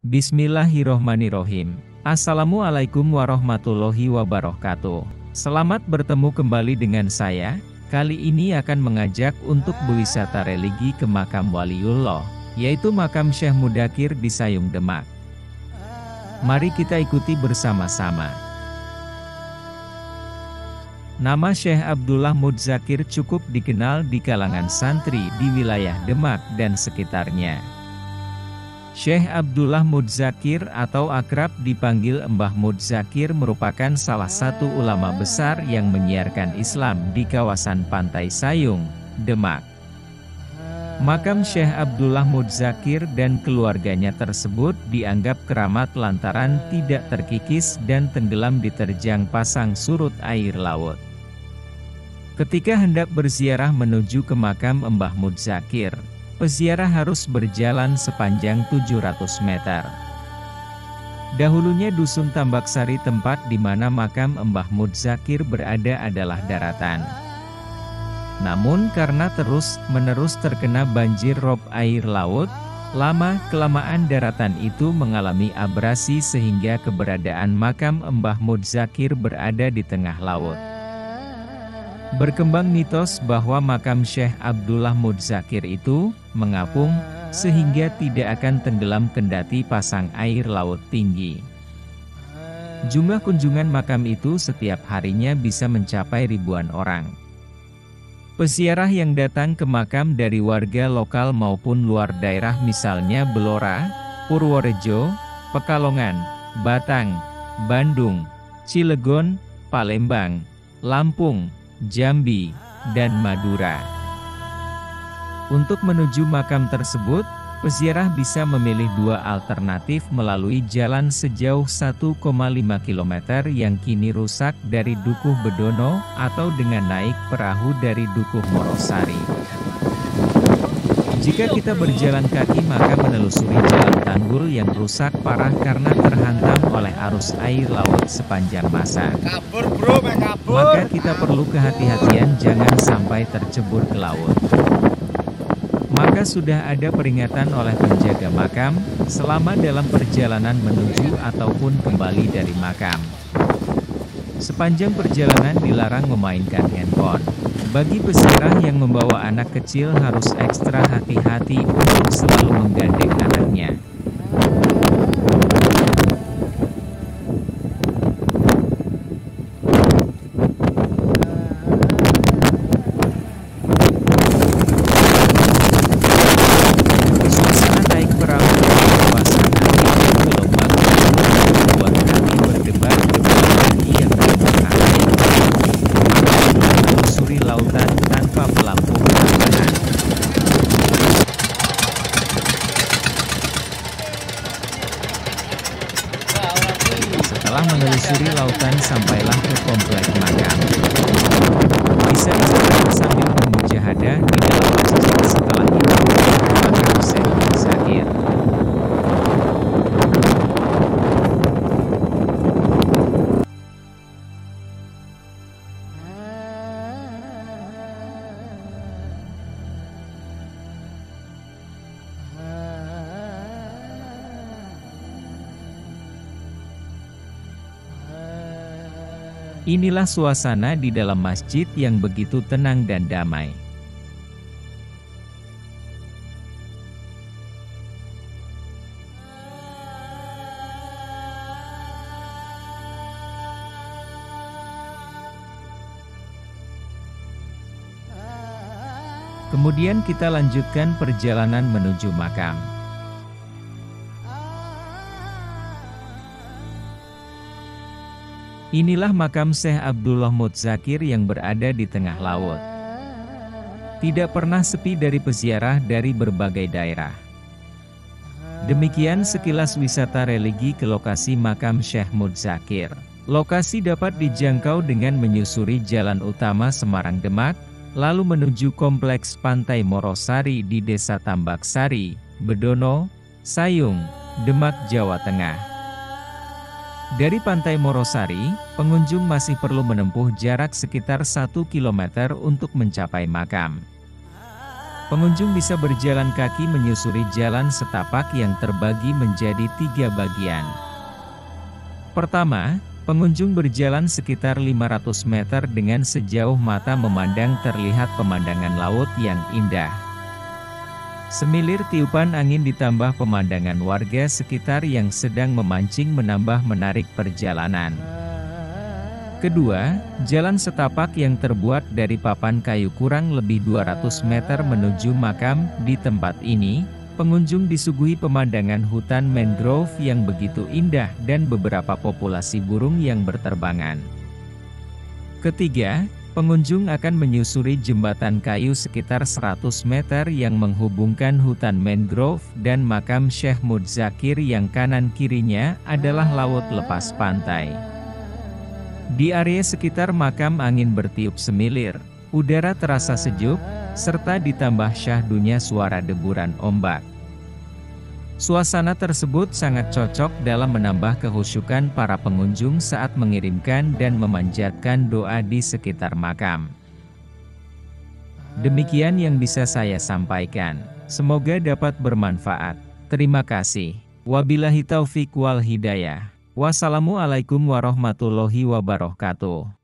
Bismillahirrohmanirrohim. Assalamualaikum warahmatullahi wabarakatuh. Selamat bertemu kembali dengan saya. Kali ini akan mengajak untuk berwisata religi ke makam Waliullah, yaitu makam Syekh Mudakir di Sayung Demak. Mari kita ikuti bersama-sama. Nama Syekh Abdullah Mudzakir cukup dikenal di kalangan santri di wilayah Demak dan sekitarnya. Syekh Abdullah Mudzakir atau akrab dipanggil Mbah Mudzakir merupakan salah satu ulama besar yang menyiarkan Islam di kawasan Pantai Sayung, Demak. Makam Syekh Abdullah Mudzakir dan keluarganya tersebut dianggap keramat lantaran tidak terkikis dan tenggelam diterjang pasang surut air laut. Ketika hendak berziarah menuju ke makam Mbah Mudzakir, Peziarah harus berjalan sepanjang 700 meter. Dahulunya Dusun Tambak Sari tempat di mana makam Mbah Mudzakir berada adalah daratan. Namun karena terus-menerus terkena banjir rob air laut, lama-kelamaan daratan itu mengalami abrasi sehingga keberadaan makam Mbah Mudzakir berada di tengah laut. Berkembang mitos bahwa makam Syekh Abdullah Mudzakir itu mengapung sehingga tidak akan tenggelam kendati pasang air laut tinggi. Jumlah kunjungan makam itu setiap harinya bisa mencapai ribuan orang. Pesiarah yang datang ke makam dari warga lokal maupun luar daerah misalnya Belora, Purworejo, Pekalongan, Batang, Bandung, Cilegon, Palembang, Lampung, Jambi, dan Madura. Untuk menuju makam tersebut, peziarah bisa memilih dua alternatif melalui jalan sejauh 1,5 km yang kini rusak dari Dukuh Bedono atau dengan naik perahu dari Dukuh Morosari. Jika kita berjalan kaki maka menelusuri jalan tanggul yang rusak parah karena terhantam oleh arus air laut sepanjang masa. Maka kita perlu kehati-hatian jangan sampai tercebur ke laut. Maka sudah ada peringatan oleh penjaga makam, selama dalam perjalanan menuju ataupun kembali dari makam. Sepanjang perjalanan dilarang memainkan handphone. Bagi peziarah yang membawa anak kecil harus ekstra hati-hati untuk selalu menggandeng anaknya. Setelah menelusuri lautan sampailah ke komplek makam. Inilah suasana di dalam masjid yang begitu tenang dan damai. Kemudian kita lanjutkan perjalanan menuju makam. Inilah makam Syekh Abdullah Mutzakir yang berada di tengah laut. Tidak pernah sepi dari peziarah dari berbagai daerah. Demikian sekilas wisata religi ke lokasi makam Syekh Mutzakir. Lokasi dapat dijangkau dengan menyusuri jalan utama Semarang Demak, lalu menuju kompleks Pantai Morosari di Desa Tambak Sari, Bedono, Sayung, Demak, Jawa Tengah. Dari Pantai Morosari, pengunjung masih perlu menempuh jarak sekitar 1 km untuk mencapai makam. Pengunjung bisa berjalan kaki menyusuri jalan setapak yang terbagi menjadi tiga bagian. Pertama, pengunjung berjalan sekitar 500 meter dengan sejauh mata memandang terlihat pemandangan laut yang indah. Semilir tiupan angin ditambah pemandangan warga sekitar yang sedang memancing menambah menarik perjalanan. Kedua, jalan setapak yang terbuat dari papan kayu kurang lebih 200 meter menuju makam di tempat ini, pengunjung disuguhi pemandangan hutan mangrove yang begitu indah dan beberapa populasi burung yang berterbangan. Ketiga, Pengunjung akan menyusuri jembatan kayu sekitar 100 meter yang menghubungkan hutan mangrove dan makam Syekh Mudzakir yang kanan kirinya adalah laut lepas pantai. Di area sekitar makam angin bertiup semilir, udara terasa sejuk, serta ditambah syahdunya suara deburan ombak. Suasana tersebut sangat cocok dalam menambah kehusukan para pengunjung saat mengirimkan dan memanjatkan doa di sekitar makam. Demikian yang bisa saya sampaikan. Semoga dapat bermanfaat. Terima kasih. Wabillahi taufik wal hidayah. Wassalamualaikum warahmatullahi wabarakatuh.